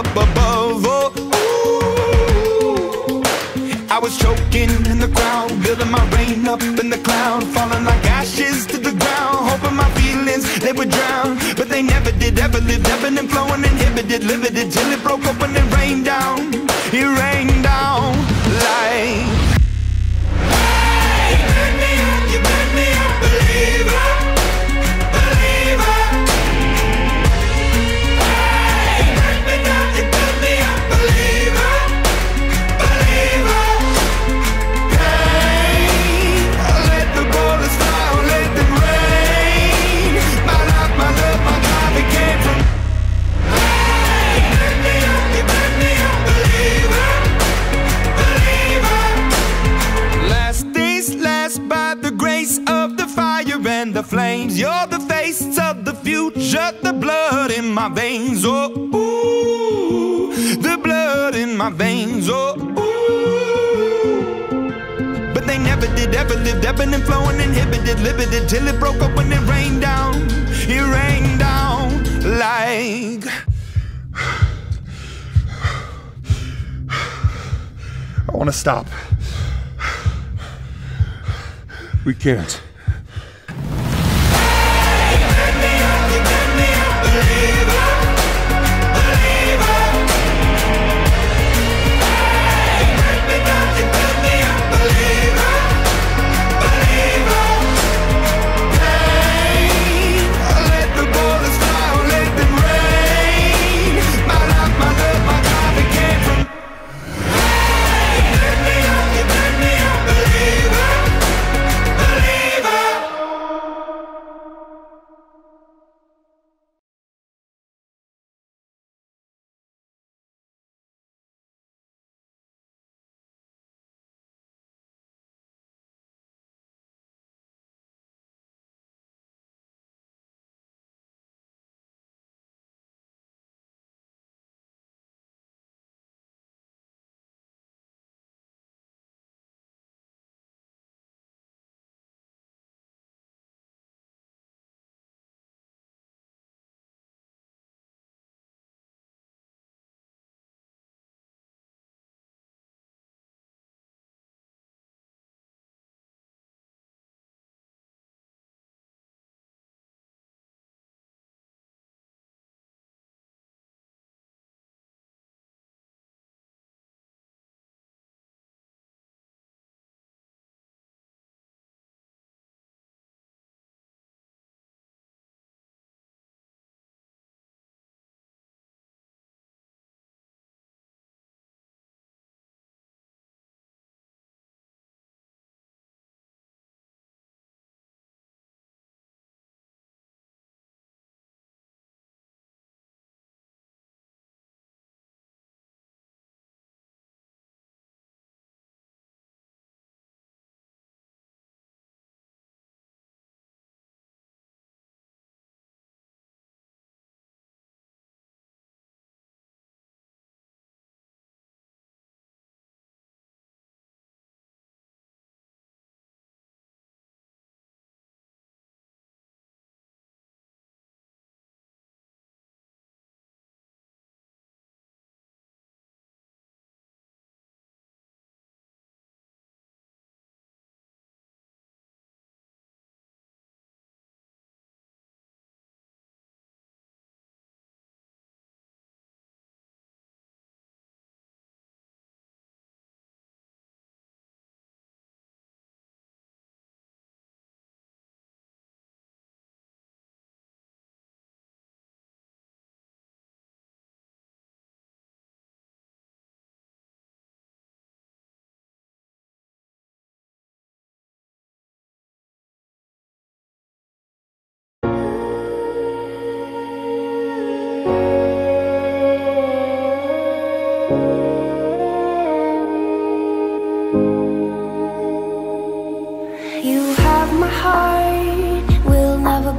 Up above. Oh, ooh. I was choking in the crowd, building my rain up in the cloud, falling like ashes to the ground, hoping my feelings they would drown, but they never did. Ever lived, ebbing and flowing, inhibited, limited, till it broke open and my veins. Oh, ooh. But they never did, ever lived, ebbing and flowing, inhibited, limited, till it broke open and rained down. It rained down like. I want to stop. We can't.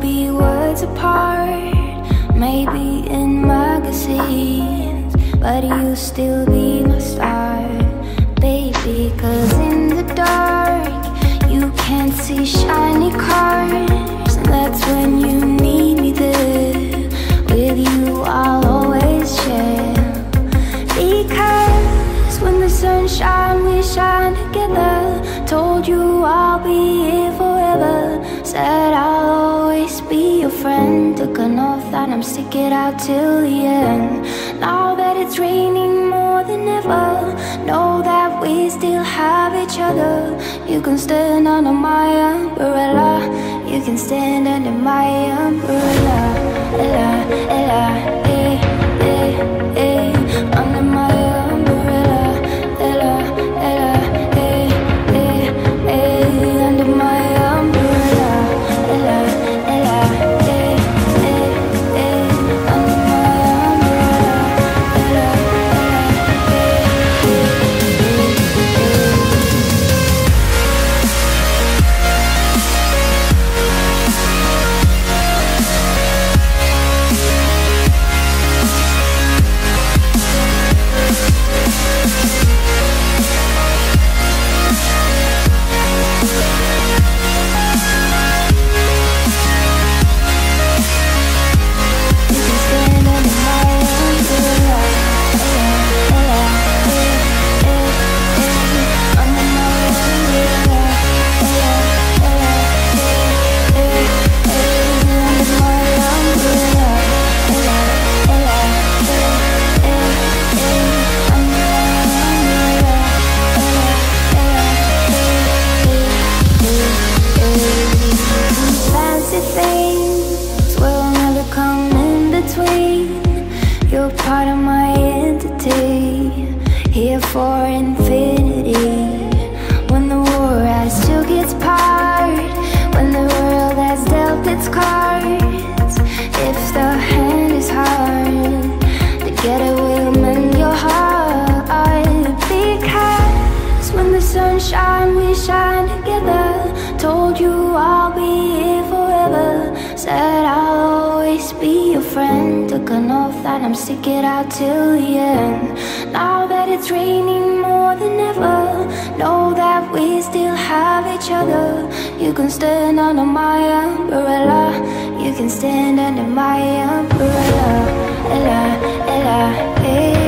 Be words apart. Maybe in magazines, but you still be my star, baby. Cause friend. Took an oath that I'm stick it out till the end. Now that it's raining more than ever, know that we still have each other. You can stand under my umbrella. You can stand under my umbrella. Ella, Ella, eh, part of my entity, here for infinity. I'm stick it out till the end. Now that it's raining more than ever, know that we still have each other. You can stand under my umbrella. You can stand under my umbrella. Ella, Ella, hey.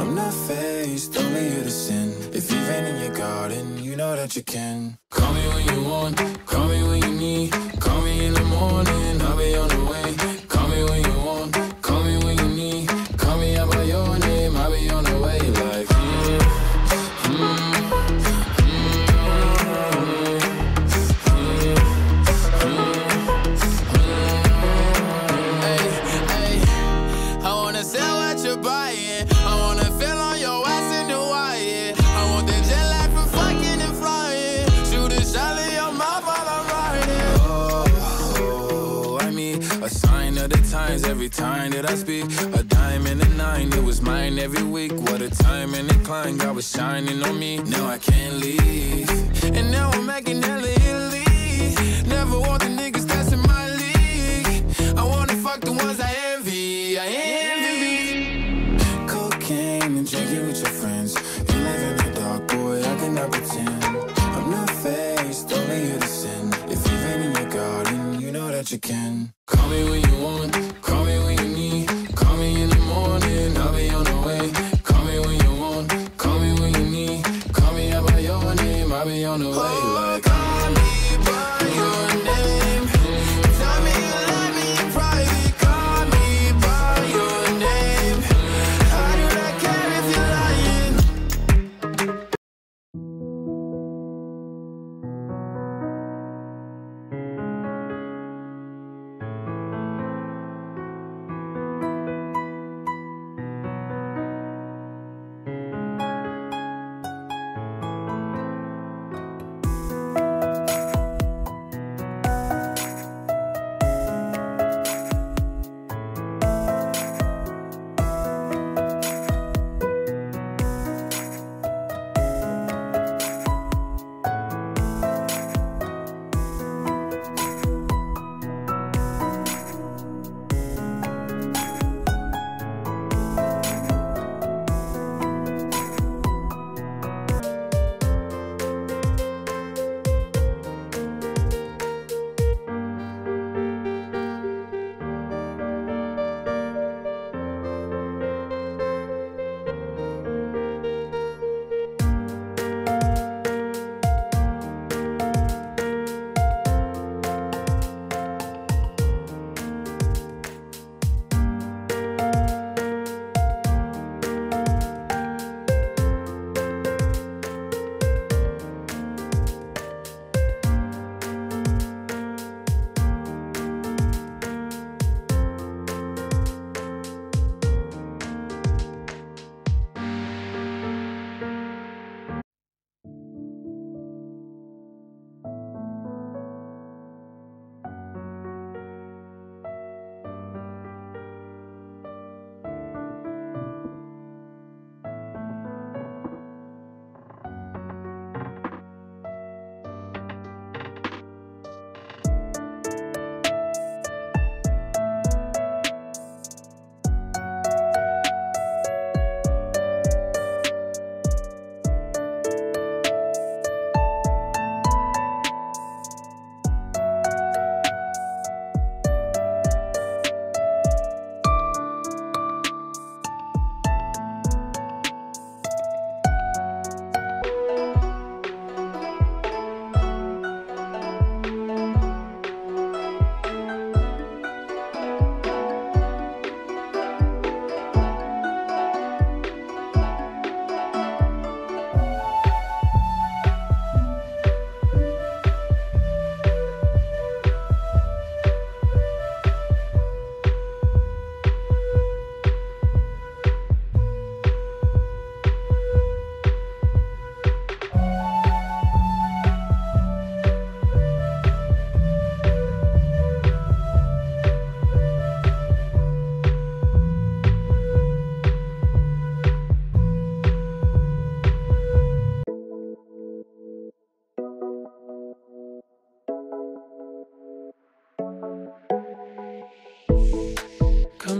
I'm not faced, only you to sin. If you've in your garden, you know that you can. Call me when you want. Times every time that I speak. A dime and a nine, it was mine every week. What a time and a climb, God was shining on me. Now I can't leave. And now I'm making hella Italy. Never want the niggas that you can. Call me when you want, call me when you need. Call me in the morning, I'll be on the way. Call me when you want, call me when you need. Call me out by your name, I'll be on the way.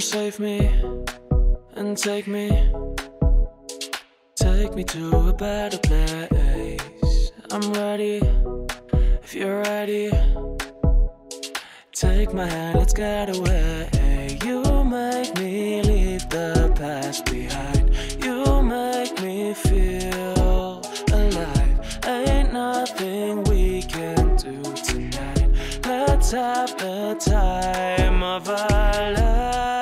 save me and take me, take me to a better place. I'm ready if you're ready. Take my hand, let's get away. You make me leave the past behind. You make me feel alive. Ain't nothing we can do tonight. Let's have the time of our lives.